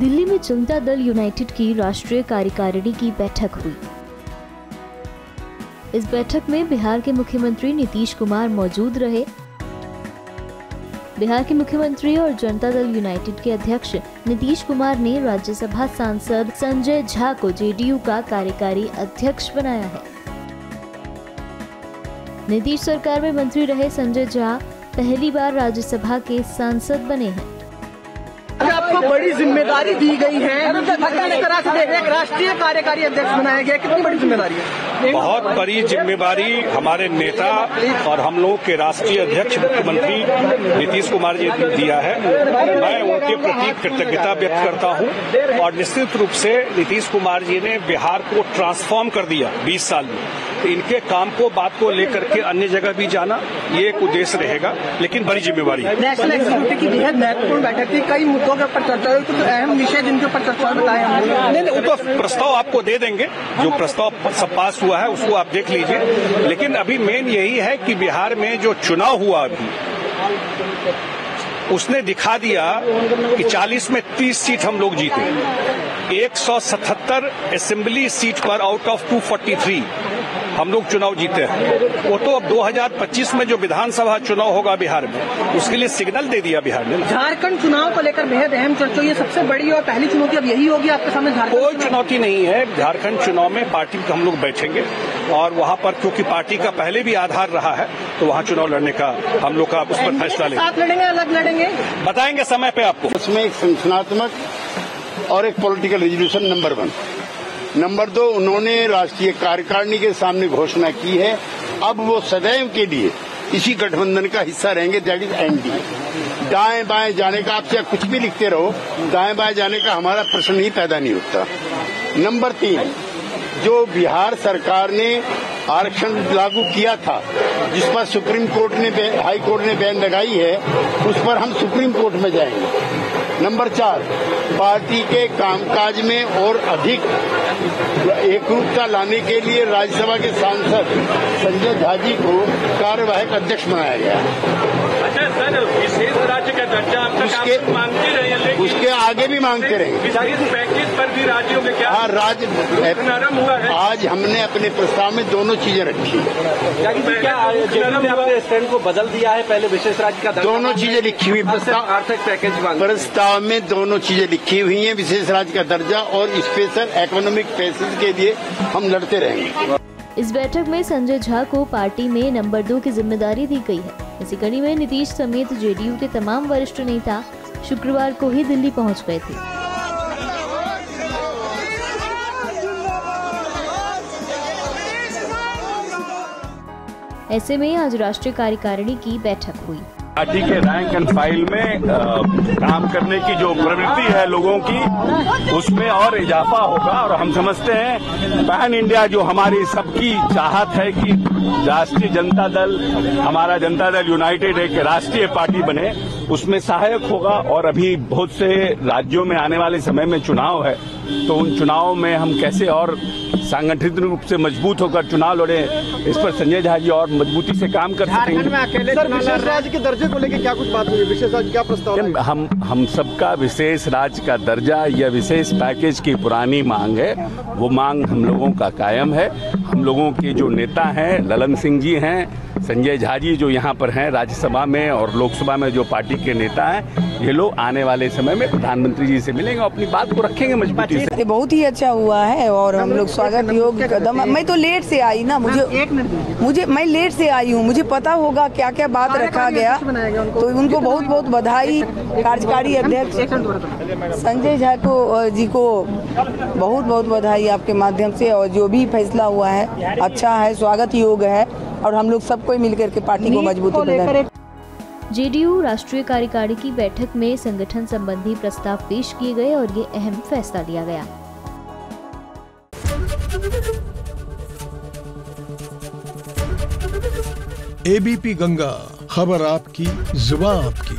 दिल्ली में जनता दल यूनाइटेड की राष्ट्रीय कार्यकारिणी की बैठक हुई। इस बैठक में बिहार के मुख्यमंत्री नीतीश कुमार मौजूद रहे। बिहार के मुख्यमंत्री और जनता दल यूनाइटेड के अध्यक्ष नीतीश कुमार ने राज्यसभा सांसद संजय झा को जेडीयू का कार्यकारी अध्यक्ष बनाया है। नीतीश सरकार में मंत्री रहे संजय झा पहली बार राज्यसभा के सांसद बने हैं। आपको बड़ी ज़िम्मेदारी दी गई है। तरह से देख रहे हैं राष्ट्रीय कार्यकारी अध्यक्ष बनाया गया। कितनी बड़ी ज़िम्मेदारी है? बहुत बड़ी ज़िम्मेदारी हमारे नेता और हम लोगों के राष्ट्रीय अध्यक्ष मुख्यमंत्री नीतीश कुमार जी ने दिया है। मैं उनके प्रति कृतज्ञता व्यक्त करता हूँ और निश्चित रूप से नीतीश कुमार जी ने बिहार को ट्रांसफॉर्म कर दिया 20 साल में। तो इनके काम को बात को लेकर के अन्य जगह भी जाना ये एक उद्देश्य रहेगा लेकिन बड़ी जिम्मेवारी है। नेशनल एक्जीक्यूटिव की बेहद महत्वपूर्ण बैठक थी। कई मुद्दों के ऊपर चर्चा हुई, कुछ अहम विषय जिनके ऊपर चर्चा बताए हमने नहीं नहीं वो तो प्रस्ताव आपको दे देंगे। जो प्रस्ताव सब पास हुआ है, उसको आप देख लीजिए। लेकिन अभी मेन यही है कि बिहार में जो चुनाव हुआ अभी, उसने दिखा दिया कि 40 में 30 सीट हम लोग जीते। 177 असेंबली सीट पर आउट ऑफ़ 243 हम लोग चुनाव जीते हैं। वो तो अब 2025 में जो विधानसभा चुनाव होगा बिहार में उसके लिए सिग्नल दे दिया बिहार ने झारखंड चुनाव को लेकर बेहद अहम चर्चा है सबसे बड़ी और पहली चुनौती अब यही होगी आपके सामने कोई चुनौती नहीं है। झारखंड चुनाव में पार्टी का हम लोग बैठेंगे और वहाँ पर क्योंकि पार्टी का पहले भी आधार रहा है तो वहाँ चुनाव लड़ने का हम लोग का उस पर फैसला लेंगे। साथ लड़ेंगे अलग लड़ेंगे? बताएँगे समय पे आपको। उसमें एक संगठनात्मक और एक political resolution number one. Number दो, उन्होंने राष्ट्रीय कार्यकारिणी के सामने घोषणा की है। अब वो सदैव के लिए इसी गठबंधन का हिस्सा रहेंगे दैट इज़ एनडीए दाएँ बाएँ जाने का, आप चाहे कुछ भी लिखते रहो, दाएँ बाएँ जाने का हमारा प्रश्न ही पैदा नहीं होता। नंबर तीन, जो बिहार सरकार ने आरक्षण लागू किया था, जिस पर सुप्रीम कोर्ट ने हाई कोर्ट ने बैन लगाई है, उस पर हम सुप्रीम कोर्ट में जाएँगे। नंबर चार पार्टी के कामकाज में और अधिक एकरूपता लाने के लिए राज्यसभा के सांसद संजय झा जी को कार्यवाहक अध्यक्ष बनाया गया। अच्छा सर विशेष राज्य का दर्जा आपका तक आगे भी मांगते रहेंगे पैकेज पर भी राज्यों में क्या हाँ राज्य नरम हुआ है? आज हमने अपने प्रस्ताव में दोनों चीज़ें रखी। क्या स्टैंड को बदल दिया है? पहले विशेष राज्य का दोनों चीज़ें लिखी हुई। प्रस्ताव आर्थिक पैकेज प्रस्ताव में दोनों चीज़ें लिखी हुई है विशेष राज्य का दर्जा और स्पेशल इकोनॉमिक पैसेज के लिए हम लड़ते रहेंगे। इस बैठक में संजय झा को पार्टी में नंबर दो की ज़िम्मेदारी दी गई है। इसी कड़ी में नीतीश समेत जेडीयू के तमाम वरिष्ठ नेता शुक्रवार को ही दिल्ली पहुँच गए थे। ऐसे में आज राष्ट्रीय कार्यकारिणी की बैठक हुई। पार्टी के रैंक एंड फ़ाइल में अ, काम करने की जो प्रवृत्ति है लोगों की उसमें और इजाफा होगा और हम समझते हैं पैन इंडिया जो हमारी सबकी चाहत है कि राष्ट्रीय जनता दल हमारा जनता दल यूनाइटेड एक राष्ट्रीय पार्टी बने। उसमें सहायक होगा और अभी बहुत से राज्यों में आने वाले समय में चुनाव है तो उन चुनावों में हम कैसे और संगठित रूप से मज़बूत होकर चुनाव लड़े इस पर संजय झा जी और मजबूती से काम कर सकेंगे। सर विशेष राज्य के दर्जे को लेकर क्या कुछ बात हुई? विशेष राज्य क्या प्रस्ताव हम हम सबका विशेष राज्य का दर्जा या विशेष पैकेज की पुरानी मांग है। वो मांग हम लोगों का कायम है। हम लोगों के जो नेता हैं ललन सिंह जी हैं संजय झा जी जो यहाँ पर हैं राज्यसभा में और लोकसभा में जो पार्टी के नेता हैं ये लोग आने वाले समय में प्रधानमंत्री जी से मिलेंगे और अपनी बात को रखेंगे मजबूती से। बहुत ही अच्छा हुआ है और हम लोग स्वागत योग्य कदम मैं तो लेट से आई ना मुझे दीजिए। मुझे मैं लेट से आई हूँ मुझे पता होगा क्या क्या बात रखा गया। तो उनको बहुत बहुत बधाई कार्यकारी अध्यक्ष। संजय झा को जी को बहुत बहुत बधाई आपके माध्यम से और जो भी फैसला हुआ है अच्छा है स्वागत योग्य है और हम लोग सबको मिलकर के पार्टी को मजबूती जेडीयू राष्ट्रीय कार्यकारिणी की बैठक में संगठन संबंधी प्रस्ताव पेश किए गए और ये अहम फैसला लिया गया। एबीपी गंगा, खबर आपकी जुबा आपकी।